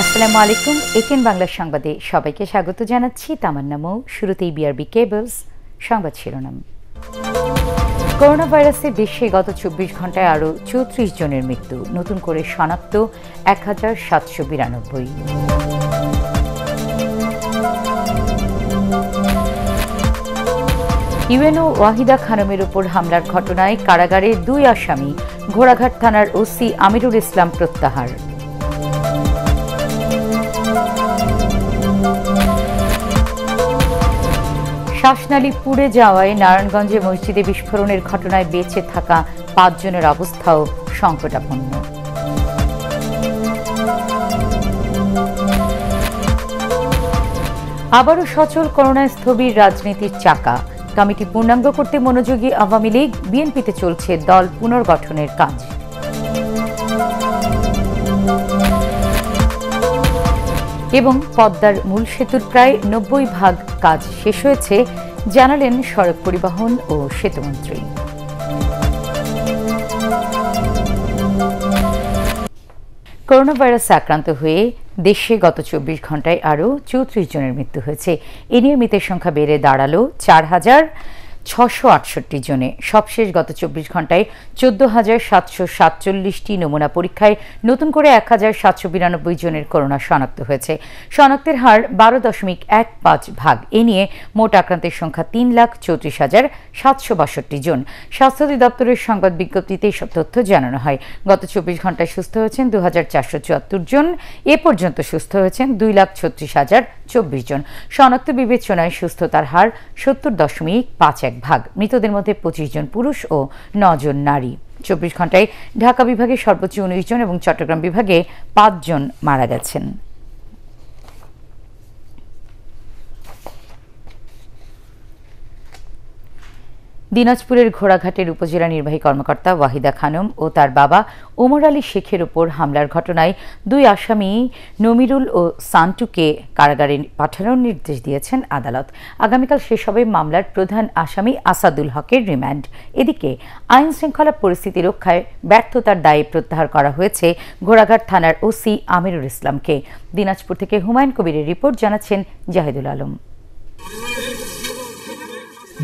আসসালামু আলাইকুম একেন বাংলা সংবাদে সবাইকে স্বাগত জানাচ্ছি। তামান্না মৌ, শুরুতেই বিআরবি কেবলস সংবাদ শিরোনাম। করোনা ভাইরাসে দেশে গত চব্বিশ ঘন্টায় আরও চৌত্রিশ জনের মৃত্যু, নতুন করে শনাক্ত এক হাজার সাতশো বিরানব্বই। ইউএনও ওয়াহিদা খানমের উপর হামলার ঘটনায় কারাগারে দুই আসামি, ঘোড়াঘাট থানার ওসি আমিরুল ইসলাম প্রত্যাহার। শ্বাসনালী পুড়ে যাওয়ায় নারায়ণগঞ্জে মসজিদে বিস্ফোরণের ঘটনায় বেঁচে থাকা পাঁচজনের অবস্থাও সংকটাপন্ন। আবারও সচল করোনায় স্থবির রাজনীতির চাকা। কমিটি পূর্ণাঙ্গ করতে মনোযোগী আওয়ামী লীগ, বিএনপিতে চলছে দল পুনর্গঠনের কাজ। এবং পদ্মার মূল সেতুর প্রায় নব্বই ভাগ কাজ শেষ হয়েছে, জানালেন সড়ক পরিবহন ও সেতুমন্ত্রী করোনা ভাইরাসে আক্রান্ত হয়ে দেশে গত চব্বিশ ঘন্টায় আরও চৌত্রিশ জনের মৃত্যু হয়েছে। এ নিয়ে মৃতের সংখ্যা বেড়ে দাঁড়াল চার হাজার। ছশো আটষট্টি জনে। সবশেষ গত চব্বিশ ঘন্টায় চোদ্দ হাজার সাতশো সাতচল্লিশটি নমুনা পরীক্ষায় নতুন করে এক হাজার সাতশো বিরানব্বই জনের করোনা শনাক্ত হয়েছে। শনাক্তের হার বারো দশমিক এক পাঁচ ভাগ। এ নিয়ে মোট আক্রান্তের সংখ্যা তিন লাখ চৌত্রিশ হাজার সাতশো বাষট্টি জন। স্বাস্থ্য অধিদপ্তরের সংবাদ বিজ্ঞপ্তিতে এসব তথ্য জানানো হয়। গত চব্বিশ ঘন্টায় সুস্থ হয়েছেন দু হাজার চারশো চুয়াত্তর জন। এ পর্যন্ত সুস্থ হয়েছেন দুই লাখ ছত্রিশ হাজার চব্বিশ জন। শনাক্ত বিবেচনায় সুস্থতার হার সত্তর দশমিক পাঁচ এক ভাগ। মৃতদের মধ্যে পঁচিশ জন পুরুষ ও জন নারী। চব্বিশ ঘন্টায় ঢাকা বিভাগে সর্বোচ্চ উনিশ জন এবং চট্টগ্রাম বিভাগে পাঁচজন মারা গেছেন। দিনাজপুরের ঘোড়াঘাটের উপজেলা নির্বাহী কর্মকর্তা ওয়াহিদা খানম ও তার বাবা ওমর আলী শেখের ওপর হামলার ঘটনায় দুই আসামি নমিরুল ও সান্টুকে কারাগারে পাঠানোর নির্দেশ দিয়েছেন আদালত। আগামীকাল শেষ হবে মামলার প্রধান আসামি আসাদুল হকের রিমান্ড। এদিকে আইন শৃঙ্খলা পরিস্থিতি রক্ষায় ব্যর্থতার দায়ে প্রত্যাহার করা হয়েছে ঘোড়াঘাট থানার ওসি আমিরুল ইসলামকে। দিনাজপুর থেকে হুমায়ুন কবিরের রিপোর্ট জানাচ্ছেন জাহিদুল আলম।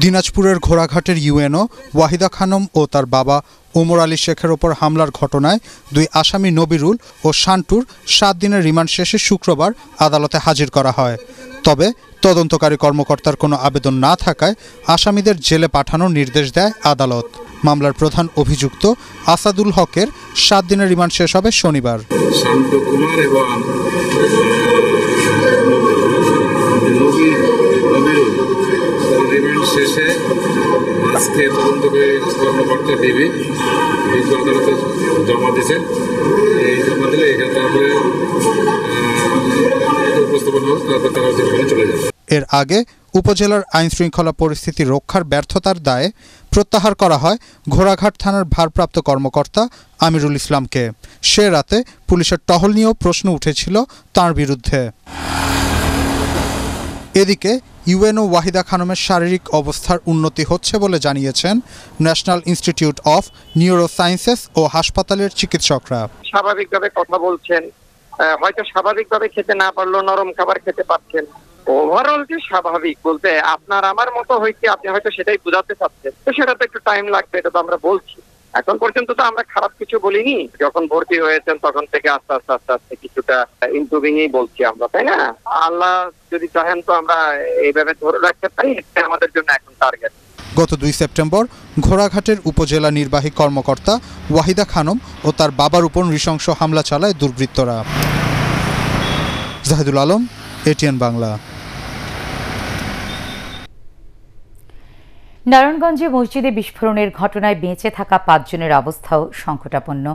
দিনাজপুরের ঘোড়াঘাটের ইউএনও, ওয়াহিদা খানম ও তার বাবা ওমর আলী শেখের ওপর হামলার ঘটনায় দুই আসামি নবিরুল ও শান্টুর সাত দিনের রিমান্ড শেষে শুক্রবার আদালতে হাজির করা হয়। তবে তদন্তকারী কর্মকর্তার কোনো আবেদন না থাকায় আসামিদের জেলে পাঠানোর নির্দেশ দেয় আদালত। মামলার প্রধান অভিযুক্ত আসাদুল হকের সাত দিনের রিমান্ড শেষ হবে শনিবার। এবং শেষে আজকে তদন্তকারী কর্মকর্তা ডিবি বিজ্ঞ আদালতে জমা দিয়েছেন এই জমা দিলে এখানে তারপরে উপস্থাপন হোক, তারপর তারা যেখানে চলে যাবে। এর আগে উপজেলার আইন শৃঙ্খলা পরিস্থিতি রক্ষার ব্যর্থতার দায়ে প্রত্যাহার করা হয় ঘোড়াঘাট থানার ভারপ্রাপ্ত কর্মকর্তা আমিরুল ইসলামকে। সে রাতে পুলিশের টহল নিয়েও প্রশ্ন উঠেছিল তার বিরুদ্ধে। এদিকে ইউএনও ওয়াহিদা খানমের শারীরিক অবস্থার উন্নতি হচ্ছে বলে জানিয়েছেন national institute of neuro sciences ও হাসপাতালের চিকিৎসকরা। স্বাভাবিকভাবে কথা বলছেন। হয়তো স্বাভাবিকভাবে খেতে না পারলেও নরম খাবার খেতে পারছেন। ওভারঅল যে স্বাভাবিক বলতে, আপনার আমার মতো হয়েছে, আপনি হয়তো সেটাই বোঝাতে চাচ্ছেন। তো সেটা তো একটু টাইম লাগবে, এটা তো আমরা বলছি। এখন পর্যন্ত তো আমরা খারাপ কিছু বলিনি। যখন ভর্তি হয়েছেন, তখন থেকে আস্তে আস্তে আস্তে আস্তে কিছুটা ইম্প্রুভিংই বলছি আমরা, তাই না? আল্লাহ যদি চাহেন তো আমরা এইভাবে ধরে রাখতে পারি আমাদের জন্য এখন টার্গেট গত দুই সেপ্টেম্বর, ঘোড়াঘাটের উপজেলা নির্বাহী কর্মকর্তা ওয়াহিদা খানম ও তার বাবার উপর নৃশংস হামলা চালায় দুর্বৃত্তরা। জাহিদুল আলম এটিএন বাংলা নারায়ণগঞ্জে মসজিদে বিস্ফোরণের ঘটনায় বেঁচে থাকা পাঁচজনের অবস্থাও সংকটাপন্ন।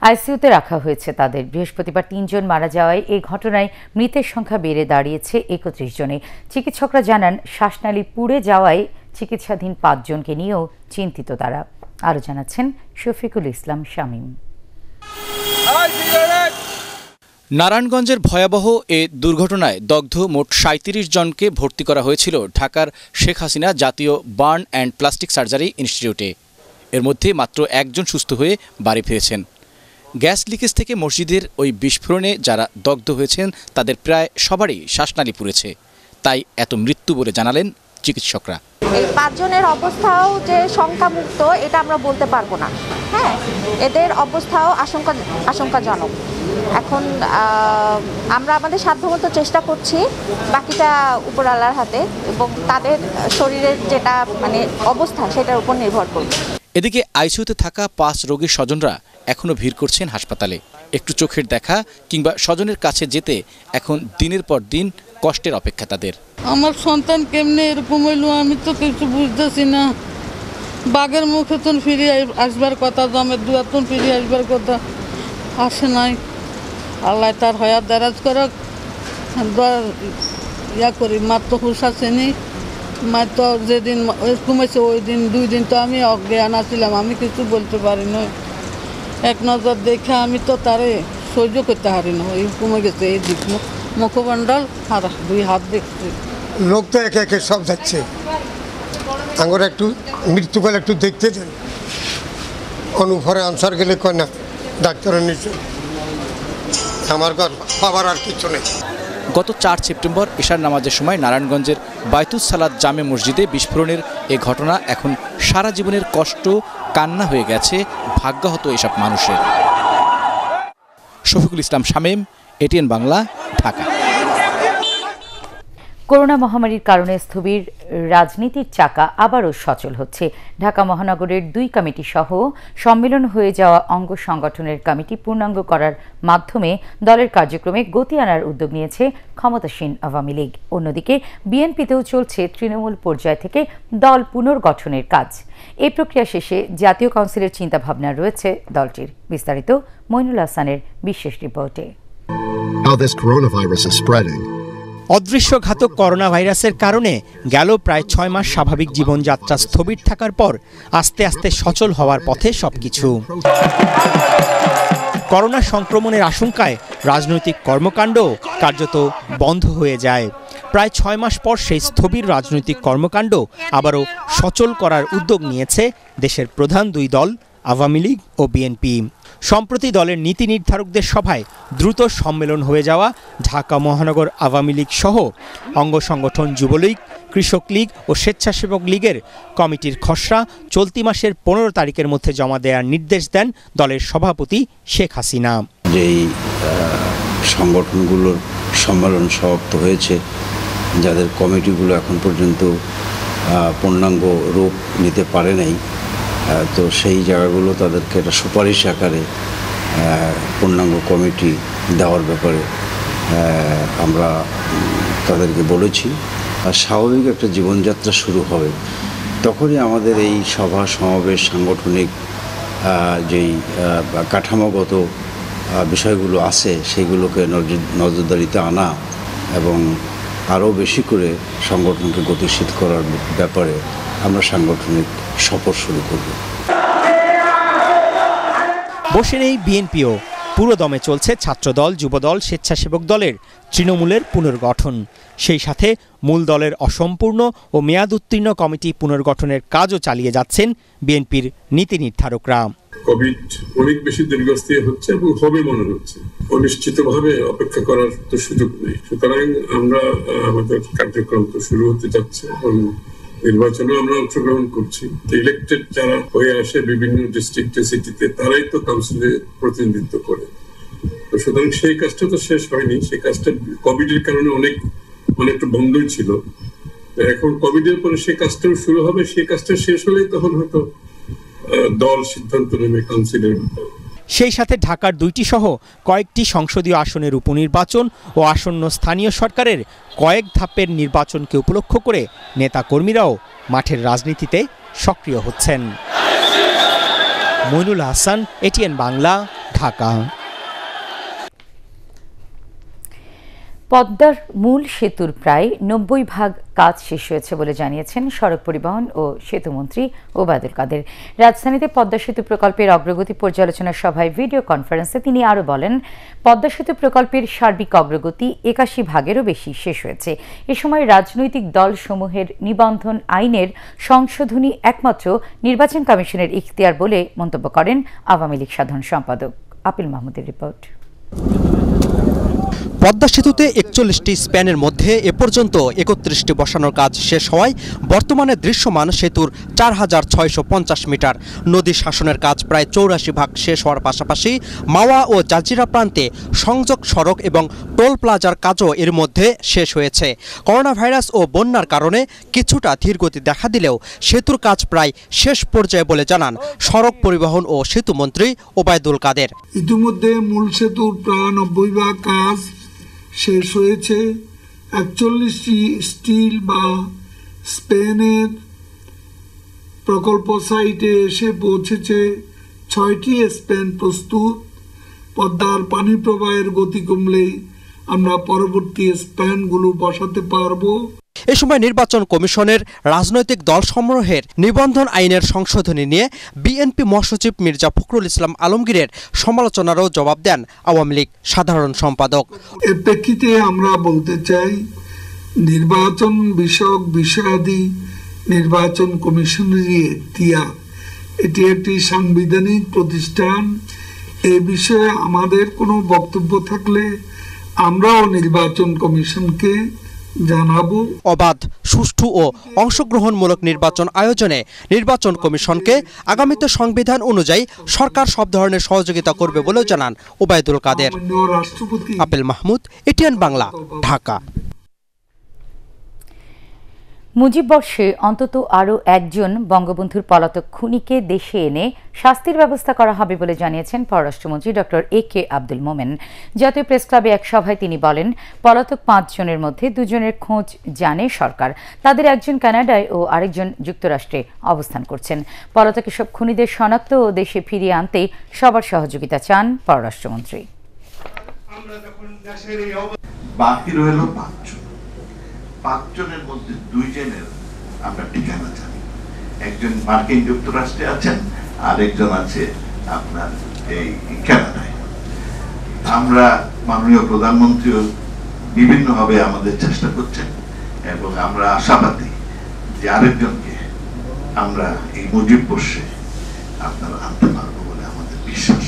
আইসিইউতে রাখা হয়েছে তাদের। বৃহস্পতিবার তিনজন মারা যাওয়ায় এই ঘটনায় মৃতের সংখ্যা বেড়ে দাঁড়িয়েছে একত্রিশ জনে। চিকিৎসকরা জানান শ্বাসনালী পুড়ে যাওয়ায় চিকিৎসাধীন পাঁচজনকে নিয়েও চিন্তিত তারা। আরও জানাচ্ছেন শফিকুল ইসলাম শামীম। নারায়ণগঞ্জের ভয়াবহ এ দুর্ঘটনায় দগ্ধ মোট সাঁত্রিশ জনকে ভর্তি করা হয়েছিল ঢাকার শেখ হাসিনা জাতীয় বার্ন অ্যান্ড প্লাস্টিক সার্জারি ইনস্টিটিউটে। এর মধ্যে মাত্র একজন সুস্থ হয়ে বাড়ি ফিরেছেন। গ্যাস লিকেজ থেকে মসজিদের ওই বিস্ফোরণে যারা দগ্ধ হয়েছেন, তাদের প্রায় সবারই শ্বাসনালী পুড়েছে। তাই এত মৃত্যু বলে জানালেন চিকিৎসকরা। এই পাঁচজনের অবস্থাও যে শঙ্কামুক্ত, এটা আমরা বলতে পারব না। হ্যাঁ এদের অবস্থাও আশঙ্কা, আশঙ্কাজনক। এখন আমরা আমাদের সাধ্যমতো চেষ্টা করছি বাকিটা উপরওয়ালার হাতে এবং তাদের শরীরের যেটা মানে অবস্থা, সেটার উপর নির্ভর করবে। এদিকে আইসিইউতে থাকা পাঁচ রোগীর স্বজনরা এখনও ভিড় করছেন হাসপাতালে। একটু চোখের দেখা কিংবা স্বজনের কাছে যেতে এখন দিনের পর দিন কষ্টের অপেক্ষা তাদের। আমার সন্তান কেমনে এরকম হইল আমি তো কিছু বুঝতেছি না। বাঘের মুখে তো ফিরে আসবার কথা, দমের দুয়াতন ফিরে আসবার কথা আসে নাই। আল্লাহ তার হয়াত দারাজ করক। ইয়া করি, মার তো হুশ আসেনি মার তো যেদিন কমেছে ওই দিন, দুই দিন তো আমি অজ্ঞান আছিলাম, আমি কিছু বলতে পারি না এক নজর দেখে আমি তো তারে সহ্য করতে পারি না। ওই কমে গেছে এই দিক মুখ মুখমণ্ডল আর দুই হাত দেখছি লোক তো একে একে সব যাচ্ছে। আঙুর একটু মৃত্যুকাল একটু দেখতে দেন অনুভরে আনসার গেলে কয় না ডাক্তারের নিচে। আমার ঘর বাবার আর কিছু নেই। গত চার সেপ্টেম্বর এশার নামাজের সময় নারায়ণগঞ্জের বাইতুস সালাদ জামে মসজিদে বিস্ফোরণের এ ঘটনা এখন সারা জীবনের কষ্ট কান্না হয়ে গেছে ভাগ্যহত এসব মানুষের। শফিকুল ইসলাম শামীম এটিএন বাংলা ঢাকা। করোনা মহামারীর কারণে স্থবির রাজনীতির চাকা আবারও সচল হচ্ছে। ঢাকা মহানগরের দুই কমিটি সহ সম্মেলন হয়ে যাওয়া অঙ্গ সংগঠনের কমিটি পূর্ণাঙ্গ করার মাধ্যমে দলের কার্যক্রমে গতি আনার উদ্যোগ নিয়েছে ক্ষমতাসীন আওয়ামী লীগ। অন্যদিকে, বিএনপিতেও চলছে তৃণমূল পর্যায় থেকে দল পুনর্গঠনের কাজ। এই প্রক্রিয়া শেষে জাতীয় কাউন্সিলের চিন্তাভাবনা রয়েছে দলটির। বিস্তারিত মইনুল হাসানের বিশেষ রিপোর্টে. অদৃশ্য ঘাতক করোনা ভাইরাসের কারণে গেল প্রায় ছয় মাস স্বাভাবিক জীবনযাত্রা স্থবির থাকার পর আস্তে আস্তে সচল হওয়ার পথে সবকিছু। করোনা সংক্রমণের আশঙ্কায় রাজনৈতিক কর্মকাণ্ড কার্যত বন্ধ হয়ে যায়। প্রায় ছয় মাস পর সেই স্থবির রাজনৈতিক কর্মকাণ্ড আবারও সচল করার উদ্যোগ নিয়েছে দেশের প্রধান দুই দল, আওয়ামী লীগ ও বিএনপি। সম্প্রতি দলের নীতি নির্ধারকদের সভায় দ্রুত সম্মেলন হয়ে যাওয়া ঢাকা মহানগর আওয়ামী লীগ সহ অঙ্গ সংগঠন যুবলীগ, কৃষক লীগ ও স্বেচ্ছাসেবক লীগের কমিটির খসড়া চলতি মাসের পনেরো তারিখের মধ্যে জমা দেওয়ার নির্দেশ দেন দলের সভাপতি শেখ হাসিনা। যেই সংগঠনগুলোর সম্মেলন সমাপ্ত হয়েছে, যাদের কমিটিগুলো এখন পর্যন্ত পূর্ণাঙ্গ রূপ নিতে পারে নাই তো সেই জায়গাগুলো তাদেরকে একটা সুপারিশ আকারে পূর্ণাঙ্গ কমিটি দেওয়ার ব্যাপারে আমরা তাদেরকে বলেছি। আর স্বাভাবিক একটা জীবনযাত্রা শুরু হবে। তখনই আমাদের এই সভা, সমাবেশ, সাংগঠনিক যেই কাঠামোগত বিষয়গুলো আছে, সেগুলোকে নজর- নজরদারিতে আনা এবং আরও বেশি করে সংগঠনকে গতিশীল করার ব্যাপারে আমরা সাংগঠনিক সফর শুরু করব। বসে নেই বিএনপিও পুরো দমে চলছে ছাত্রদল, যুবদল, স্বেচ্ছাসেবক দলের তৃণমূলের পুনর্গঠন। সেই সাথে মূল দলের অসম্পূর্ণ ও মেয়াদ উত্তীর্ণ কমিটি পুনর্গঠনের কাজও চালিয়ে যাচ্ছেন বিএনপির নীতি নির্ধারকরা। কোভিড অনেক বেশি দীর্ঘস্থায়ী হচ্ছে এবং হবে মনে হচ্ছে। অনিশ্চিত ভাবে অপেক্ষা করার তো সুযোগ নেই। সুতরাং আমরা আমাদের কার্যক্রম তো শুরু হতে যাচ্ছে এবং নির্বাচনে আমরা অংশগ্রহণ করছি। ইলেক্টেড যারা হয়ে আসে বিভিন্ন ডিস্ট্রিক্টে সিটিতে তারাই তো কাউন্সিলে প্রতিনিধিত্ব করে। তো সুতরাং সেই কাজটা তো শেষ হয়নি। সেই কাজটা কোভিড এর কারণে অনেক, অনেকটা বন্ধই ছিল। এখন কোভিড এর পরে সেই কাজটাও শুরু হবে। সেই কাজটা শেষ হলেই তখন হয়তো দল সিদ্ধান্ত নেবে কাউন্সিলের সেই সাথে ঢাকার দুইটি সহ কয়েকটি সংসদীয় আসনের উপনির্বাচন ও আসন্ন স্থানীয় সরকারের কয়েক ধাপের নির্বাচনকে উপলক্ষ করে নেতাকর্মীরাও মাঠের রাজনীতিতে সক্রিয় হচ্ছেন। মইনুল হাসান, এটিএন বাংলা, ঢাকা। পদ্মার মূল সেতুর প্রায় নব্বই ভাগ কাজ শেষ হয়েছে বলে জানিয়েছেন সড়ক পরিবহন ও সেতুমন্ত্রী ওবায়দুল কাদের। রাজধানীতে পদ্মা সেতু প্রকল্পের অগ্রগতি পর্যালোচনা সভায় ভিডিও কনফারেন্সে তিনি আরও বলেন, পদ্মা সেতু প্রকল্পের সার্বিক অগ্রগতি একাশি ভাগেরও বেশি শেষ হয়েছে। এ সময় রাজনৈতিক দলসমূহের নিবন্ধন আইনের সংশোধনী একমাত্র নির্বাচন কমিশনের ইখতিয়ার বলে মন্তব্য করেন আওয়ামী লীগ সাধারণ সম্পাদক আপিল মাহমুদের রিপোর্ট। পদ্মা সেতুতে একচল্লিশটি স্প্যানের মধ্যে এ পর্যন্ত একত্রিশটি বসানোর কাজ শেষ হওয়ায় বর্তমানে দৃশ্যমান সেতুর চার হাজার ছয়শো পঞ্চাশ মিটার। নদী শাসনের কাজ প্রায় চৌরাশি ভাগ শেষ হওয়ার পাশাপাশি মাওয়া ও জাজিরা প্রান্তে সংযোগ সড়ক এবং টোল প্লাজার কাজও এর মধ্যে শেষ হয়েছে। করোনা ভাইরাস ও বন্যার কারণে কিছুটা ধীরগতি দেখা দিলেও সেতুর কাজ প্রায় শেষ পর্যায়ে বলে জানান সড়ক পরিবহন ও সেতুমন্ত্রী ওবায়দুল কাদের। ইতিমধ্যে মূল সেতুর প্রায় নব্বই ভাগ কাজ শেষ হয়েছে। একচল্লিশটি স্টিল বা স্পেনের প্রকল্প সাইটে এসে পৌঁছেছে ছয়টি স্পেন প্রস্তুত। পদ্মার পানি প্রবাহের গতি কমলেই আমরা পরবর্তী স্প্যানগুলো বসাতে পারব। এ সময় নির্বাচন কমিশনের রাজনৈতিক দল সমূহের নিবন্ধন আইনের সংশোধনী নিয়ে বিএনপি মহাসচিব মির্জা ফখরুল ইসলাম আলমগীরের সমালোচনারও জবাব দেন আওয়ামী লীগ সাধারণ সম্পাদক। এর প্রেক্ষিতে আমরা বলতে চাই, নির্বাচন বিষয়ক বিষয়াদি নির্বাচন কমিশনের এখতিয়ার, এটি একটি সাংবিধানিক প্রতিষ্ঠান। এ বিষয়ে আমাদের কোনো বক্তব্য থাকলে আমরাও নির্বাচন কমিশনকে জানাব। অবাধ সুষ্ঠু ও অংশগ্রহণমূলক নির্বাচন আয়োজনে নির্বাচন কমিশনকে আগামীতে সংবিধান অনুযায়ী সরকার সব ধরনের সহযোগিতা করবে বলেও জানান ওবায়দুল কাদের। আপেল মাহমুদ এটিএন বাংলা ঢাকা। মুজিব বর্ষে অন্তত আরও একজন বঙ্গবন্ধুর পলাতক খুনিকে দেশে এনে শাস্তির ব্যবস্থা করা হবে বলে জানিয়েছেন পররাষ্ট্রমন্ত্রী ডক্টর এ কে আব্দুল মোমেন। জাতীয় প্রেস ক্লাবে এক সভায় তিনি বলেন, পলাতক পাঁচজনের মধ্যে দুজনের খোঁজ জানে সরকার। তাদের একজন কানাডায় ও আরেকজন যুক্তরাষ্ট্রে অবস্থান করছেন। পলাতক এসব খুনিদের শনাক্ত ও দেশে ফিরিয়ে আনতে সবার সহযোগিতা চান পররাষ্ট্রমন্ত্রী। বাকি রইল পাঁচজন। পাঁচজনের মধ্যে দুইজনের আমরা ঠিকানা জানি। একজন মার্কিন যুক্তরাষ্ট্রে আছেন আর একজন আছে আপনার এই কানাডায়। আমরা মাননীয় প্রধানমন্ত্রীও বিভিন্নভাবে আমাদের চেষ্টা করছেন এবং আমরা আশাবাদী যে আরেকজনকে আমরা এই মুজিব বর্ষে আপনারা আনতে পারব বলে আমাদের বিশ্বাস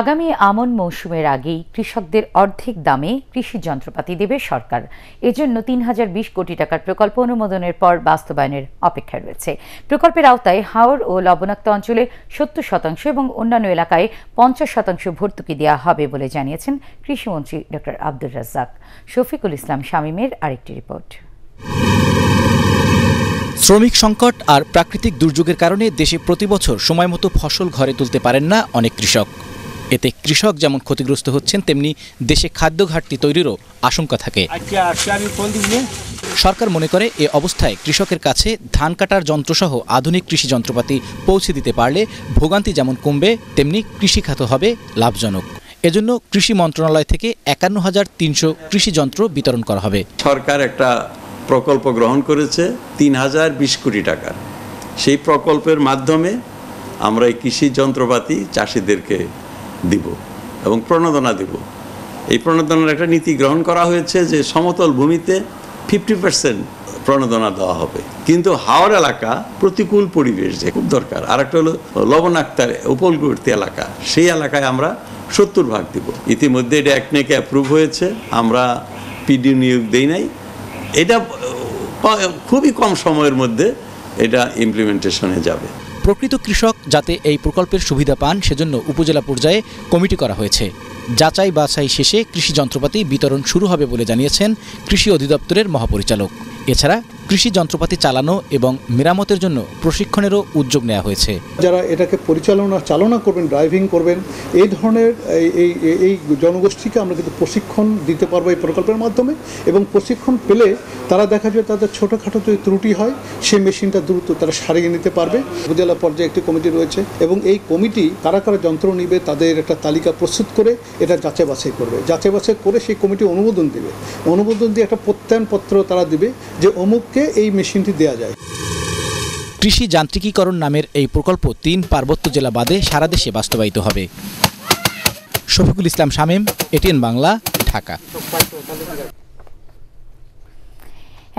আগামী আমন মৌসুমের আগেই কৃষকদের অর্ধেক দামে কৃষি যন্ত্রপাতি দেবে সরকার। এজন্য তিন হাজার বিশ কোটি টাকার প্রকল্প অনুমোদনের পর বাস্তবায়নের অপেক্ষা রয়েছে। প্রকল্পের আওতায় হাওড় ও লবণাক্ত অঞ্চলে সত্তর শতাংশ এবং অন্যান্য এলাকায় পঞ্চাশ শতাংশ ভর্তুকি দেওয়া হবে বলে জানিয়েছেন কৃষিমন্ত্রী ড আব্দুর রাজ্জাক। শফিকুল ইসলাম শামীমের আরেকটি রিপোর্ট। শ্রমিক সংকট আর প্রাকৃতিক দুর্যোগের কারণে দেশে প্রতি বছর সময়মতো ফসল ঘরে তুলতে পারেন না অনেক কৃষক। এতে কৃষক যেমন ক্ষতিগ্রস্ত হচ্ছেন, তেমনি দেশে খাদ্য ঘাটতি তৈরিরও আশঙ্কা থাকে। সরকার মনে করে এ অবস্থায় কৃষকের কাছে ধান কাটার যন্ত্রসহ আধুনিক কৃষি যন্ত্রপাতি পৌঁছে দিতে পারলে ভোগান্তি যেমন কমবে, তেমনি কৃষিখাত হবে লাভজনক। এজন্য কৃষি মন্ত্রণালয় থেকে একান্ন হাজার তিনশো কৃষি যন্ত্র বিতরণ করা হবে। সরকার একটা প্রকল্প গ্রহণ করেছে, তিন হাজার বিশ কোটি টাকার সেই প্রকল্পের মাধ্যমে আমরা এই কৃষি যন্ত্রপাতি চাষিদেরকে দিব এবং প্রণোদনা দিব। এই প্রণোদনার একটা নীতি গ্রহণ করা হয়েছে যে সমতল ভূমিতে ফিফটি পার্সেন্ট প্রণোদনা দেওয়া হবে। কিন্তু হাওড় এলাকা প্রতিকূল পরিবেশ যে খুব দরকার। আর একটা হলো লবণাক্তার উপকূলবর্তী এলাকা। সেই এলাকায় আমরা সত্তর ভাগ দিব। ইতিমধ্যে এটা এক একনেকে অ্যাপ্রুভ হয়েছে। আমরা পিডি নিয়োগ দেই নাই। এটা খুবই কম সময়ের মধ্যে এটা ইমপ্লিমেন্টেশনে যাবে। প্রকৃত কৃষক যাতে এই প্রকল্পের সুবিধা পান সেজন্য উপজেলা পর্যায়ে কমিটি করা হয়েছে। যাচাই বাছাই শেষে কৃষি যন্ত্রপাতি বিতরণ শুরু হবে বলে জানিয়েছেন কৃষি অধিদপ্তরের মহাপরিচালক। এছাড়া কৃষি যন্ত্রপাতি চালানো এবং মেরামতের জন্য প্রশিক্ষণেরও উদ্যোগ নেওয়া হয়েছে। যারা এটাকে পরিচালনা, চালনা করবেন ড্রাইভিং করবেন, এই ধরনের এই এই জনগোষ্ঠীকে আমরা কিন্তু প্রশিক্ষণ দিতে পারব এই প্রকল্পের মাধ্যমে এবং প্রশিক্ষণ পেলে তারা দেখা যাবে তাদের ছোটোখাটো যদি ত্রুটি হয়, সেই মেশিনটা দ্রুত তারা সারিয়ে নিতে পারবে। উপজেলা পর্যায়ে একটি কমিটি রয়েছে এবং এই কমিটি কারা কারা যন্ত্র নিবে তাদের একটা তালিকা প্রস্তুত করে এটা যাচাই বাছাই করবে। যাচাই বাছাই করে সেই কমিটি অনুমোদন দেবে। অনুমোদন দিয়ে একটা প্রত্যয়নপত্র তারা দিবে। যে অমুককে এই মেশিনটি দেওয়া যায়। কৃষি যান্ত্রিকীকরণ নামের এই প্রকল্প তিন পার্বত্য জেলা বাদে সারা দেশে বাস্তবায়িত হবে। শফিকুল ইসলাম শামীম এটিএন বাংলা ঢাকা।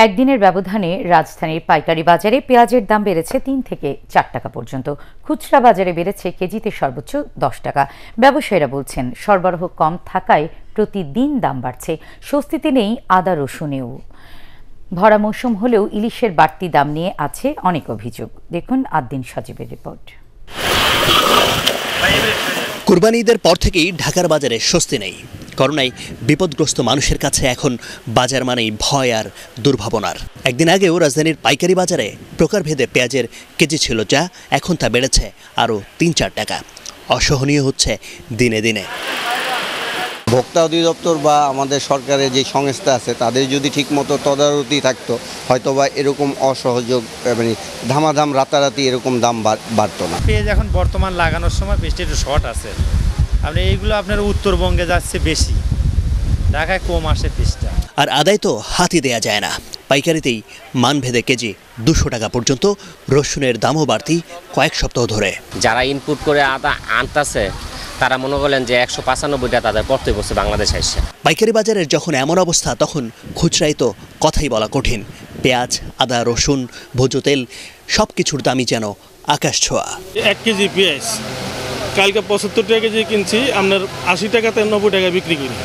একদিনের ব্যবধানে রাজধানীর পাইকারি বাজারে পেঁয়াজের দাম বেড়েছে তিন থেকে চার টাকা পর্যন্ত। খুচরা বাজারে বেড়েছে কেজিতে সর্বোচ্চ দশ টাকা। ব্যবসায়ীরা বলছেন সরবরাহ কম থাকায় প্রতিদিন দাম বাড়ছে। স্বস্তিতে নেই আদা রসুনেও। ভরা মৌসুম হলেও ইলিশের বাড়তি দাম নিয়ে আছে অনেক অভিযোগ। দেখুন আদ্দিন সজীবের রিপোর্ট। কুরবানি ঈদের পর থেকেই ঢাকার বাজারে স্বস্তি নেই। করোনায় বিপদগ্রস্ত মানুষের কাছে এখন বাজার মানেই ভয় আর দুর্ভাবনার। একদিন আগেও রাজধানীর পাইকারি বাজারে প্রকারভেদে পেঁয়াজের কেজি ছিল যা, এখন তা বেড়েছে আরও তিন চার টাকা। অসহনীয় হচ্ছে দিনে দিনে। ভোক্তা অধিদপ্তর বা আমাদের সরকারের যে সংস্থা আছে তাদের যদি ঠিকমতো তদারতি থাকতো হয়তো বা এরকম অসহযোগ মানে ধামাধাম রাতারাতি এরকম দাম বাড়- বাড়তো না। পেঁয়াজ এখন বর্তমান লাগানোর সময় পেঁয়াজটা একটু শর্ট আছে। আপনি এইগুলো আপনার উত্তরবঙ্গে যাচ্ছে বেশি। ঢাকায় কম আসে পিসটা আর আদায় তো হাতি দেয়া যায় না। পাইকারিতেই মানভেদে কেজি দুশো টাকা পর্যন্ত রসুনের দামও বাড়তি কয়েক সপ্তাহ ধরে। যারা ইনপুট করে আদা আনতাছে তারা মনে করেন যে একশো পঁচানব্বইটা তাদের পড়তে বসছে বাংলাদেশ এসে। পাইকারি বাজারের যখন এমন অবস্থা তখন খুচরাই তো কথাই বলা কঠিন। পেঁয়াজ আদা রসুন ভোজ্য তেল সব কিছুর দামই যেন আকাশ ছোঁয়া। এক কেজি পেঁয়াজ কালকে পঁচাত্তর টাকা কেজি কিনছি আপনার আশি টাকাতে নব্বই টাকা বিক্রি করি।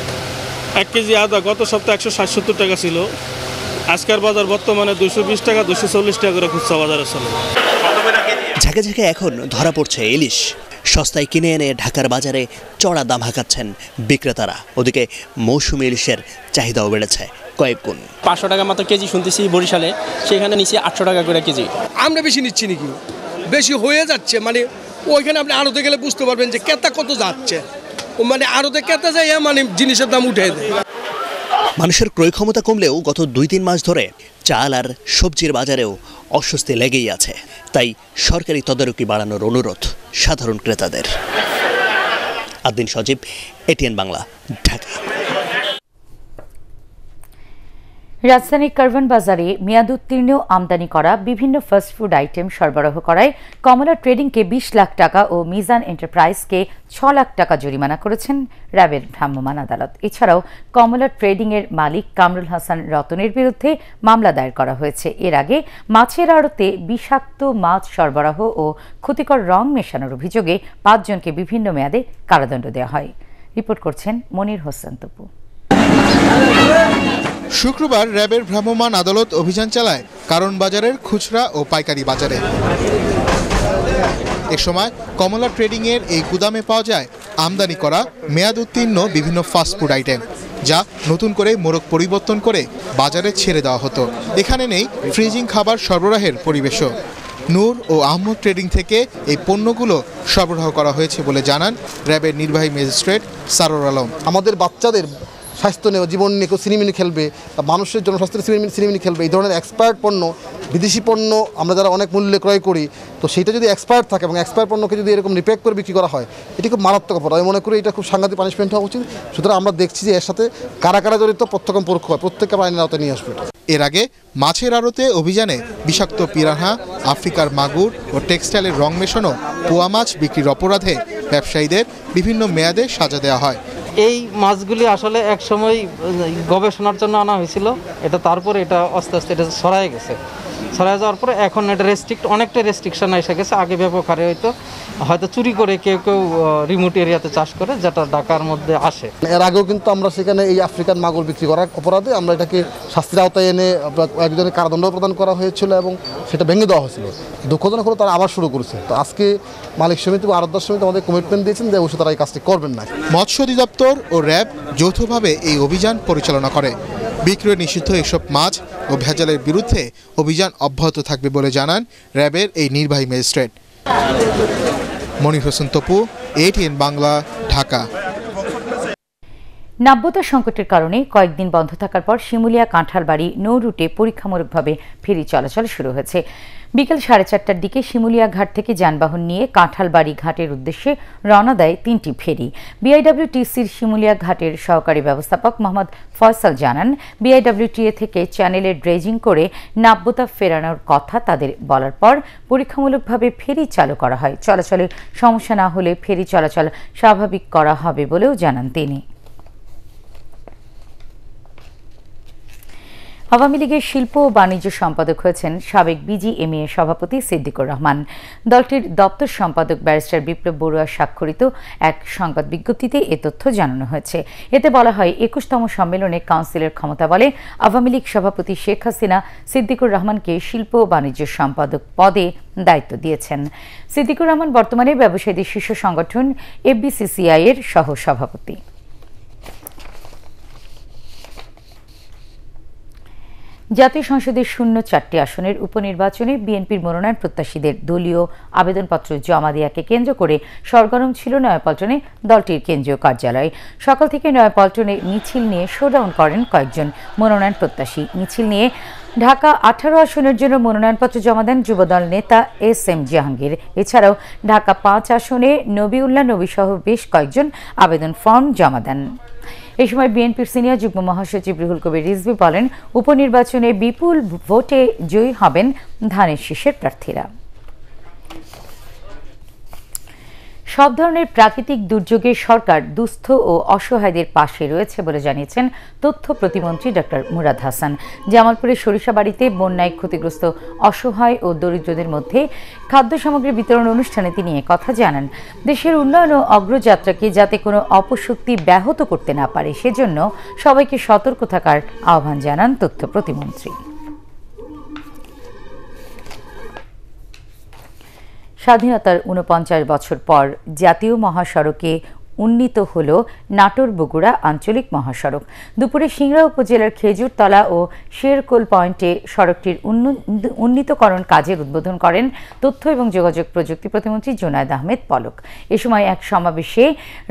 এক কেজি আদা গত সপ্তাহে একশো ষাট সত্তর টাকা ছিল। আজকের বাজার বর্তমানে দুশো বিশ টাকা দুশো চল্লিশ টাকা করে খুচরা বাজারে চলে। ঝাঁকে ঝাঁকে এখন ধরা পড়ছে ইলিশ। সস্তায় কিনে এনে ঢাকার বাজারে চড়া দাম হাঁকাচ্ছেন বিক্রেতারা। ওদিকে মৌসুমি ইলিশের চাহিদাও বেড়েছে কয়েক গুণ। পাঁচশো টাকা মতো কেজি শুনতেছি বরিশালে সেখানে নিচে আটশো টাকা করে কেজি। আমরা বেশি নিচ্ছি নাকি? বেশি হয়ে যাচ্ছে মানে ওইখানে আপনি আড়তে গেলে বুঝতে পারবেন যে কেতা কত যাচ্ছে। ও মানে আড়তে কেতা যায় মানে জিনিসের দাম উঠে দেয় মানুষের ক্রয় ক্ষমতা কমলেও গত দুই তিন মাস ধরে চাল আর সবজির বাজারেও অস্বস্তি লেগেই আছে। তাই সরকারি তদারকি বাড়ানোর অনুরোধ। সাধারণ ক্রেতাদের। আদিন সজীব এটিএন বাংলা ঢাকা। রাজধানীর কারওয়ান বাজারে মেয়াদোত্তীর্ণ আমদানি করা বিভিন্ন ফাস্টফুড আইটেম সরবরাহ করায় কমলা ট্রেডিংকে বিশ লাখ টাকা ও মিজান এন্টারপ্রাইজকে ছ লাখ টাকা জরিমানা করেছেন র্যাবের ভ্রাম্যমাণ আদালত। এছাড়াও কমলা ট্রেডিংয়ের মালিক কামরুল হাসান রতনের বিরুদ্ধে মামলা দায়ের করা হয়েছে। এর আগে মাছের আড়তে বিষাক্ত মাছ সরবরাহ ও ক্ষতিকর রং মেশানোর অভিযোগে পাঁচজনকে বিভিন্ন মেয়াদে কারাদণ্ড দেওয়া হয়। রিপোর্ট করছেন মনির হোসেন তপু। শুক্রবার র্যাবের ভ্রাম্যমাণ আদালত অভিযান চালায় কারণ বাজারের খুচরা ও পাইকারি বাজারে। এ সময় কমলা ট্রেডিংয়ের এই গুদামে পাওয়া যায় আমদানি করা মেয়াদ উত্তীর্ণ বিভিন্ন ফাস্টফুড আইটেম, যা নতুন করে মোড়ক পরিবর্তন করে বাজারে ছেড়ে দেওয়া হতো। এখানে নেই ফ্রিজিং খাবার সরবরাহের পরিবেশও। নূর ও আহমদ ট্রেডিং থেকে এই পণ্যগুলো সরবরাহ করা হয়েছে বলে জানান র্যাবের নির্বাহী ম্যাজিস্ট্রেট সারোর আলম। আমাদের বাচ্চাদের স্বাস্থ্য নিয়ে, জীবন নিয়ে কেউ সিনেমিনি খেলবে, বা মানুষের জন্য জনস্বাস্থ্যের সিনেমিনি সিনেমিনি খেলবে, এই ধরনের এক্সপায়ার্ড পণ্য, বিদেশি পণ্য আমরা যারা অনেক মূল্যে ক্রয় করি, তো সেটা যদি এক্সপায়ার্ড থাকে এবং এক্সপায়ার পণ্যকে যদি এরকম রিপেক করে বিক্রি করা হয়, এটি খুব মারাত্মক অপরাধ। আমি মনে করি এটা খুব সাংঘাতিক পানিশমেন্ট হওয়া উচিত। সুতরাং আমরা দেখছি যে এর সাথে কারা কারা জড়িত প্রত্যেকম পরোক্ষ হয় প্রত্যেককে আমরা আইনের আওতায় নিয়ে আসবে এর আগে মাছের আড়তে অভিযানে বিষাক্ত পিরাহা আফ্রিকার মাগুর ও টেক্সটাইলের রং মেশানো পোয়া মাছ বিক্রির অপরাধে ব্যবসায়ীদের বিভিন্ন মেয়াদে সাজা দেওয়া হয়। এই মাছগুলি আসলে এক সময় গবেষণার জন্য আনা হয়েছিল। এটা তারপরে এটা আস্তে আস্তে এটা সরাই গেছে। ছড়ায় যাওয়ার পরে এখন এটা রেস্ট্রিক্ট অনেকটা রেস্ট্রিকশন এসে গেছে। আগে ব্যাপক হারে হয়তো হয়তো চুরি করে কেউ কেউ রিমোট এরিয়াতে চাষ করে যেটা ঢাকার মধ্যে আসে। এর আগেও কিন্তু আমরা সেখানে এই আফ্রিকান মাগুর বিক্রি করার অপরাধে আমরা এটাকে শাস্তির আওতায় এনে একজনের কারাদণ্ড প্রদান করা হয়েছিল এবং সেটা ভেঙে দেওয়া হয়েছিল। দুঃখজনক হলো তারা আবার শুরু করেছে। তো আজকে মালিক সমিতি বা আরদার সমিতি আমাদের কমিটমেন্ট দিয়েছেন যে অবশ্যই তারা এই কাজটি করবেন না। মৎস্য অধিদপ্তর ও র্যাব যৌথভাবে এই অভিযান পরিচালনা করে। বিক্রয় নিষিদ্ধ এসব মাছ ও ভেজালের বিরুদ্ধে অভিযান অব্যাহত থাকবে বলে জানান র্যাবের এই নির্বাহী ম্যাজিস্ট্রেট। মনির হোসেন তপু এটিএন বাংলা ঢাকা। নাব্যতা সংকটের কারণে কয়েকদিন বন্ধ থাকার পর শিমুলিয়া কাঁঠালবাড়ি নৌ রুটে পরীক্ষামূলকভাবে ফেরি চলাচল শুরু হয়েছে। বিকেল সাড়ে চারটার দিকে শিমুলিয়া ঘাট থেকে যানবাহন নিয়ে কাঁঠালবাড়ি ঘাটের উদ্দেশ্যে রওনা দেয় তিনটি ফেরি। বিআইডব্লিউটিসির শিমুলিয়া ঘাটের সহকারী ব্যবস্থাপক মোহাম্মদ ফয়সাল জানান, বিআইডব্লিউটিএ থেকে চ্যানেলে ড্রেজিং করে নাব্যতা ফেরানোর কথা তাদের বলার পর পরীক্ষামূলকভাবে ফেরি চালু করা হয়। চলাচলে সমস্যা না হলে ফেরি চলাচল স্বাভাবিক করা হবে বলেও জানান তিনি। আওয়ামী লীগের শিল্প ও বাণিজ্য সম্পাদক হয়েছেন সাবেক বিজিএমইএ সভাপতি সিদ্দিকুর রহমান। দলটির দপ্তর সম্পাদক ব্যারিস্টার বিপ্লব বড়ুয়া স্বাক্ষরিত এক সংবাদ বিজ্ঞপ্তিতে এ তথ্য জানানো হয়েছে। এতে বলা হয়, একুশতম সম্মেলনে কাউন্সিলের ক্ষমতা বলে আওয়ামী লীগ সভাপতি শেখ হাসিনা সিদ্দিকুর রহমানকে শিল্প ও বাণিজ্য সম্পাদক পদে দায়িত্ব দিয়েছেন। সিদ্দিকুর রহমান বর্তমানে ব্যবসায়ীদের শীর্ষ সংগঠন এফবিসিসিআই এর সহ সভাপতি জাতীয় সংসদের শূন্য চারটি আসনের উপনির্বাচনে বিএনপির মনোনয়ন প্রত্যাশীদের দলীয় আবেদনপত্র জমা দেওয়াকে কেন্দ্র করে সরগরম ছিল নয়াপল্টনে দলটির কেন্দ্রীয় কার্যালয়। সকাল থেকে নয়াপল্টনে মিছিল নিয়ে শোডাউন করেন কয়েকজন মনোনয়ন প্রত্যাশী। মিছিল নিয়ে ঢাকা আঠারো আসনের জন্য মনোনয়নপত্র জমা দেন যুবদল নেতা এস এম জাহাঙ্গীর। এছাড়াও ঢাকা পাঁচ আসনে নবী নবিউল্লাহ নবীসহ বেশ কয়েকজন আবেদন ফর্ম জমা দেন। এই সময় বিএনপির সিনিয়র যুগ্ম মহাসচিব রুহুল কবির রিজভি বলেন, উপনির্বাচনে বিপুল ভোটে জয়ী হবেন ধানের শীষের প্রার্থীরা। সব ধরনের প্রাকৃতিক দুর্যোগে সরকার দুস্থ ও অসহায়দের পাশে রয়েছে বলে জানিয়েছেন তথ্য প্রতিমন্ত্রী ডক্টর মুরাদ হাসান। জামালপুরের সরিষাবাড়িতে বন্যায় ক্ষতিগ্রস্ত অসহায় ও দরিদ্রদের মধ্যে খাদ্য সামগ্রী বিতরণ অনুষ্ঠানে তিনি কথা জানান। দেশের উন্নয়ন ও অগ্রযাত্রাকে যাতে কোনো অপশক্তি ব্যাহত করতে না পারে, সেজন্য সবাইকে সতর্ক থাকার আহ্বান জানান তথ্য প্রতিমন্ত্রী। স্বাধীনতার উনপঞ্চাশ বছর পর জাতীয় মহাসড়কে উন্নীত হল নাটোর বগুড়া আঞ্চলিক মহাসড়ক। দুপুরে সিংড়া উপজেলার খেজুরতলা ও শেরকোল পয়েন্টে সড়কটির উন্নীতকরণ কাজের উদ্বোধন করেন তথ্য এবং যোগাযোগ প্রযুক্তি প্রতিমন্ত্রী জোনায়দ আহমেদ পলক। এ সময় এক সমাবেশে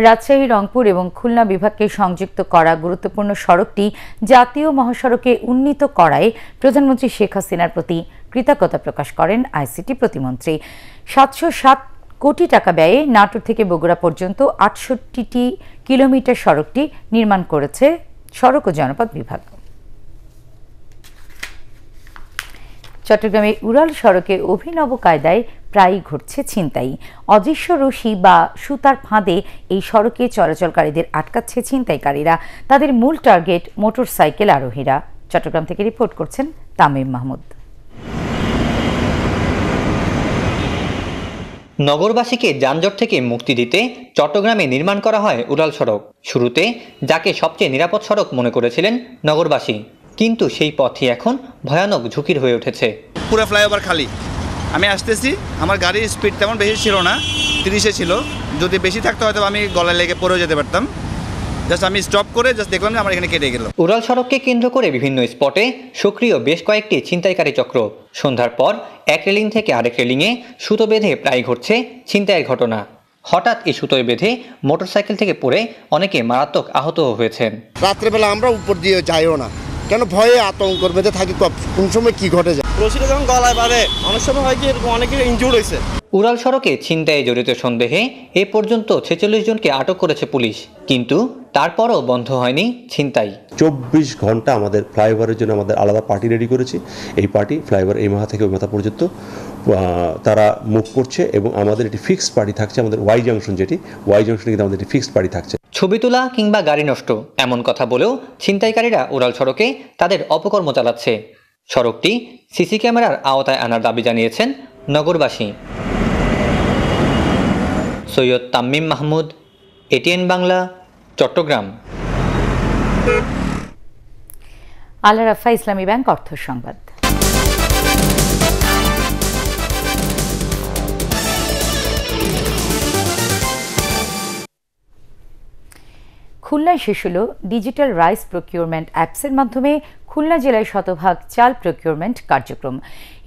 রাজশাহী, রংপুর এবং খুলনা বিভাগকে সংযুক্ত করা গুরুত্বপূর্ণ সড়কটি জাতীয় মহাসড়কে উন্নীত করায় প্রধানমন্ত্রী শেখ হাসিনার প্রতি কৃতজ্ঞতা প্রকাশ করেন আইসিটি প্রতিমন্ত্রী। সাতশো সাত কোটি টাকা ব্যয়ে নাটোর থেকে বগুড়া পর্যন্ত আটষট্টিটি কিলোমিটার সড়কটি নির্মাণ করেছে সড়ক ও জনপদ বিভাগ। চট্টগ্রামে উড়াল সড়কে অভিনব কায়দায় প্রায়ই ঘটছে ছিনতাই। অদৃশ্য রশি বা সুতার ফাঁদে এই সড়কে চলাচলকারীদের আটকাচ্ছে ছিনতাইকারীরা। তাদের মূল টার্গেট মোটরসাইকেল আরোহীরা। চট্টগ্রাম থেকে রিপোর্ট করছেন তামিম মাহমুদ। নগরবাসীকে যানজট থেকে মুক্তি দিতে চট্টগ্রামে নির্মাণ করা হয় উড়াল সড়ক। শুরুতে যাকে সবচেয়ে নিরাপদ সড়ক মনে করেছিলেন নগরবাসী। কিন্তু সেই পথই এখন ভয়ানক ঝুঁকির হয়ে উঠেছে। পুরো ফ্লাইওভার খালি। আমি আসতেছি, আমার গাড়ির স্পিড তেমন বেশি ছিল না, তিরিশে ছিল। যদি বেশি থাকতো হয়তো আমি গলায় লেগে পড়েও যেতে পারতাম। জাস্ট আমি স্টপ করে জাস্ট দেখলাম যে আমার এখানে কেটে গেল। উড়াল সড়ককে কেন্দ্র করে বিভিন্ন স্পটে সক্রিয় বেশ কয়েকটি ছিনতাইকারী চক্র। সন্ধ্যার পর এক রেলিং থেকে আরেক রেলিংয়ে সুতো বেঁধে প্রায় ঘটছে ছিনতাইয়ের ঘটনা। হঠাৎ এই সুতোয় বেঁধে মোটরসাইকেল থেকে পড়ে অনেকে মারাত্মক আহত হয়েছেন। রাত্রেবেলা আমরা উপর দিয়ে যাইও না। কেন ভয়ে আতঙ্কর বেঁধে থাকি কোন সময় কি ঘটে যায়? রশিটা যখন গলায় বাঁধে অনেক সময় হয় কি এরকম অনেকের ইঞ্জুর হয়েছে উড়াল সড়কে ছিনতাইয়ে জড়িত সন্দেহে এ পর্যন্ত ছেচল্লিশ জনকে আটক করেছে পুলিশ। কিন্তু তারপরও বন্ধ হয়নি ছিনতাই। চব্বিশ ঘণ্টা আমাদের ফ্লাইওভারের জন্য আমাদের আলাদা পার্টি রেডি করেছি। এই পার্টি ফ্লাইওভার এই মাথা থেকে ওই মাথা পর্যন্ত। তারা মুভ করছে এবং আমাদের একটি ফিক্সড পার্টি থাকছে আমাদের ওয়াই জাংশন যেটি ওয়াই জাংশনে কিন্তু আমাদের একটি ফিক্সড পার্টি থাকছে। ছবি তোলা কিংবা গাড়ি নষ্ট এমন কথা বলেও ছিনতাইকারীরা উড়াল সড়কে তাদের অপকর্ম চালাচ্ছে। সড়কটি সিসি ক্যামেরার আওতায় আনার দাবি জানিয়েছেন নগরবাসী। সৈয়দ তাম্মিম মাহমুদ এটিএন বাংলা চট্টগ্রাম। আল্লাহ রাফা ইসলামী ব্যাংক অর্থ সংবাদ। খুলনায় শেষ হল ডিজিটাল রাইস প্রকিউরমেন্ট অ্যাপসের মাধ্যমে খুলনা জেলায় শতভাগ চাল প্রকিউরমেন্ট কার্যক্রম।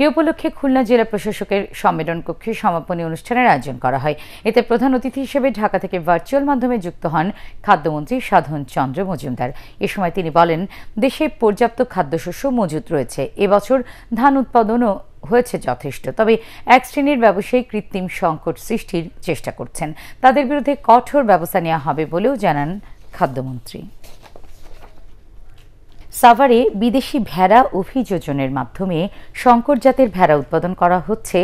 এ উপলক্ষে খুলনা জেলা প্রশাসকের সম্মেলন কক্ষে সমাপনী অনুষ্ঠানের আয়োজন করা হয়। এতে প্রধান অতিথি হিসেবে ঢাকা থেকে ভার্চুয়াল মাধ্যমে যুক্ত হন খাদ্যমন্ত্রী সাধন চন্দ্র মজুমদার। এ সময় তিনি বলেন, দেশে পর্যাপ্ত খাদ্যশস্য মজুত রয়েছে। এবছর ধান উৎপাদনও হয়েছে যথেষ্ট, তবে এক শ্রেণির ব্যবসায়ী কৃত্রিম সংকট সৃষ্টির চেষ্টা করছেন। তাদের বিরুদ্ধে কঠোর ব্যবস্থা নেওয়া হবে বলেও জানান খাদ্যমন্ত্রী। সাভারে বিদেশি ভেড়া অভিযোজনের মাধ্যমে শঙ্কর জাতের ভেড়া উৎপাদন করা হচ্ছে,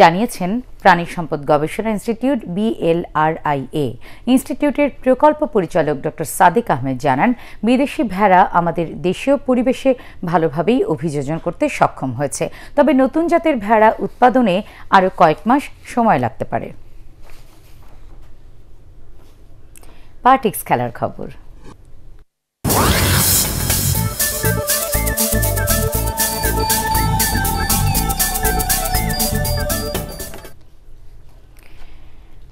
জানিয়েছেন প্রাণী সম্পদ গবেষণা ইনস্টিটিউট বিএলআরআইএ। ইনস্টিটিউটের প্রকল্প পরিচালক ডক্টর সাদেক আহমেদ জানান, বিদেশি ভেড়া আমাদের দেশীয় পরিবেশে ভালোভাবেই অভিযোজন করতে সক্ষম হয়েছে। তবে নতুন জাতের ভেড়া উৎপাদনে আরও কয়েক মাস সময় লাগতে পারে। পার্টিক্স খেলার খবর।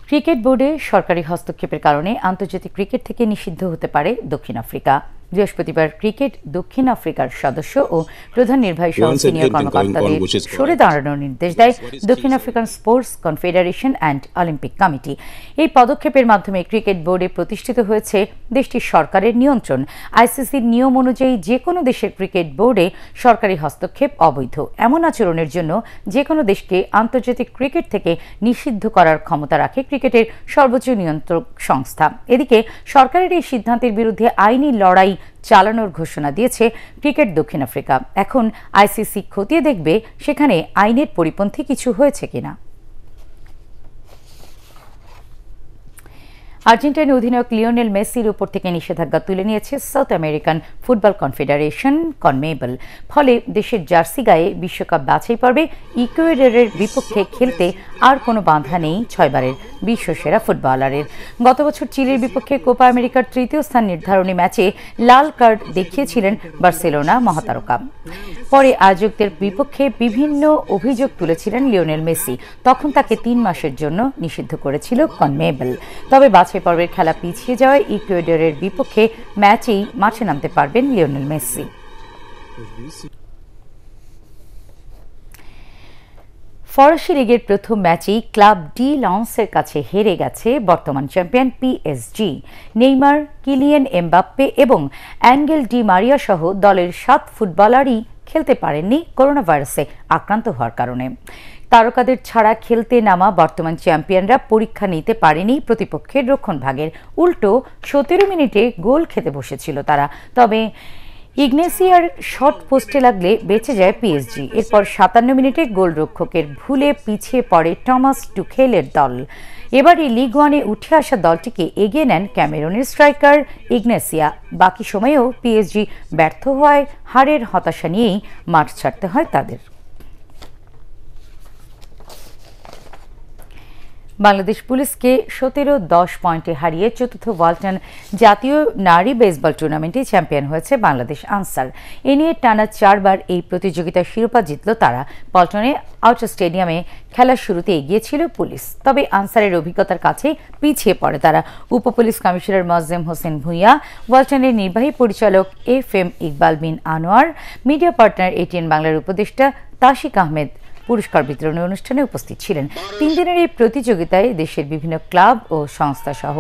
ক্রিকেট বোর্ডে সরকারি হস্তক্ষেপের কারণে আন্তর্জাতিক ক্রিকেট থেকে নিষিদ্ধ হতে পারে দক্ষিণ আফ্রিকা। বৃহস্পতিবার ক্রিকেট দক্ষিণ আফ্রিকার সদস্য ও প্রধান নির্বাহী সহ সিনিয়র কর্মকর্তাদের সরে দাঁড়ানোর নির্দেশ দেয় দক্ষিণ African sports confederation and Olympic committee. এই পদক্ষেপের মাধ্যমে ক্রিকেট বোর্ডে প্রতিষ্ঠিত হয়েছে দেশটির সরকারের নিয়ন্ত্রণ। আইসিসির নিয়ম অনুযায়ী যে কোনো দেশের ক্রিকেট বোর্ডে সরকারি হস্তক্ষেপ অবৈধ। এমন আচরণের জন্য যে কোনো দেশকে আন্তর্জাতিক ক্রিকেট থেকে নিষিদ্ধ করার ক্ষমতা রাখে ক্রিকেটের সর্বোচ্চ নিয়ন্ত্রক সংস্থা। এদিকে সরকারের এই সিদ্ধান্তের বিরুদ্ধে আইনি লড়াই চালানোর ঘোষণা দিয়েছে ক্রিকেট দক্ষিণ আফ্রিকা। এখন আইসিসি খতিয়ে দেখবে সেখানে আইনের পরিপন্থী কিছু হয়েছে কিনা। আর্জেন্টাইন অধিনায়ক লিওনেল মেসির উপর থেকে নিষেধাজ্ঞা তুলে নিয়েছে south American football confederation CONMEBOL. ফলে দেশের জার্সি গায়ে বিশ্বকাপ বাছাই পর্বে ইকুয়েডরের বিপক্ষে খেলতে আর কোনো বাধা নেই ছয়বারের বিশ্বসেরা ফুটবলারের। গত বছর চিলির বিপক্ষে কোপা আমেরিকার তৃতীয় স্থান নির্ধারণী ম্যাচে লাল কার্ড দেখিয়েছিলেন বার্সেলোনা মহাতারকা। পরে আয়োজকদের বিপক্ষে বিভিন্ন অভিযোগ তুলেছিলেন লিওনেল মেসি। তখন তাকে তিন মাসের জন্য নিষিদ্ধ করেছিল কনমেবল। তবে বাছাই পর্বের খেলা পিছিয়ে যাওয়ায় ইকুয়েডরের বিপক্ষে ম্যাচেই মাঠে নামতে পারবেন লিওনেল মেসি। ফরাসি লিগের প্রথম ম্যাচেই ক্লাব ডি লন্সের কাছে হেরে গেছে বর্তমান champion PSG Neymar, Kylian Mbappe এবং অ্যাঙ্গেল ডি মারিয়া সহ দলের সাত ফুটবলারই খেলতে পারেননি করোনা ভাইরাসে আক্রান্ত হওয়ার কারণে। তারকাদের ছাড়া খেলতে নামা বর্তমান চ্যাম্পিয়নরা পরীক্ষা নিতে পারেনি প্রতিপক্ষের রক্ষণভাগের উল্টো, সতেরো মিনিটে গোল খেতে বসেছিল তারা। তবে ইগনেসিয়ার শট পোস্টে লাগলে বেঁচে যায় পিএসজি। এরপর সাতান্ন মিনিটে গোলরক্ষকের ভুলে পিছিয়ে পড়ে টমাস টুখেলের দল। এবারে লিগ ওয়ানে উঠে আসা দলটিকে এগিয়ে নেন ক্যামেরনের স্ট্রাইকার ইগনেসিয়া। বাকি সময়েও পিএসজি ব্যর্থ হওয়ায় হারের হতাশা নিয়েই মাঠ ছাড়তে হয় তাদের। বাংলাদেশ পুলিশকে সতেরো দশ পয়েন্টে হারিয়ে চতুর্থ ওয়ালটন জাতীয় নারী বেসবল টুর্নামেন্টে চ্যাম্পিয়ন হয়েছে বাংলাদেশ আনসার। এ নিয়ে টানা চারবার এই প্রতিযোগিতার শিরোপা জিতল তারা। পল্টনে আউটার স্টেডিয়ামে খেলার শুরুতে এগিয়েছিল পুলিশ। তবে আনসারের অভিজ্ঞতার কাছে পিছিয়ে পড়ে তারা। উপ পুলিশ কমিশনার মজেম হোসেন ভূঁইয়া, ওয়ালটনের নির্বাহী পরিচালক F M Iqbal bin Anwar, media partner ATN বাংলার উপদেষ্টা তাশিক আহমেদ পুরস্কার বিতরণী অনুষ্ঠানে উপস্থিত ছিলেন। তিন দিনের এই প্রতিযোগিতায় দেশের বিভিন্ন ক্লাব ও সংস্থা সহ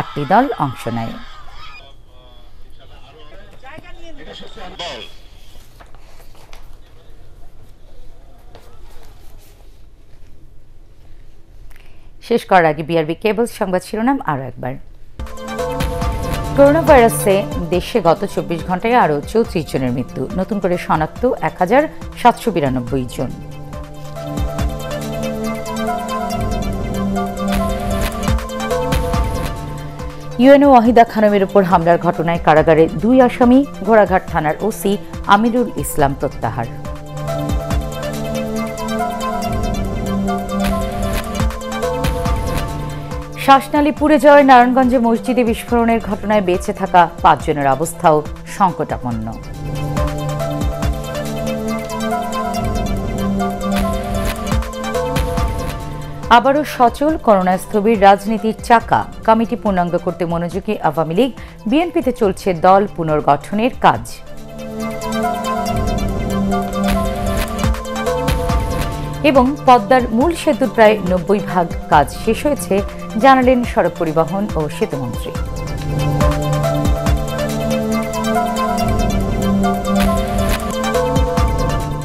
আটটি দল অংশ নেয়। শেষ করার আগে বিআরবি কেবলস সংবাদ শিরোনাম আরও একবার। করোনা ভাইরাসে দেশে গত চব্বিশ ঘন্টায় আরও চৌত্রিশ জনের মৃত্যু। নতুন করে শনাক্ত এক হাজার সাতশো বিরানব্বই জন। ইউএনও ওয়াহিদা খানমের উপর হামলার ঘটনায় কারাগারে দুই আসামি, ঘোড়াঘাট থানার ওসি আমিরুল ইসলাম প্রত্যাহার। শ্বাসনালী পুড়ে যাওয়ায় নারায়ণগঞ্জে মসজিদে বিস্ফোরণের ঘটনায় বেঁচে থাকা পাঁচজনের অবস্থাও সংকটাপন্ন। আবারও সচল করোনা স্থবির রাজনীতির চাকা। কমিটি পূর্ণাঙ্গ করতে মনোযোগী আওয়ামী লীগ। বিএনপিতে চলছে দল পুনর্গঠনের কাজ। এবং পদ্মার মূল সেতুর প্রায় নব্বই ভাগ কাজ শেষ হয়েছে, জানালেন সড়ক পরিবহন ও সেতুমন্ত্রী।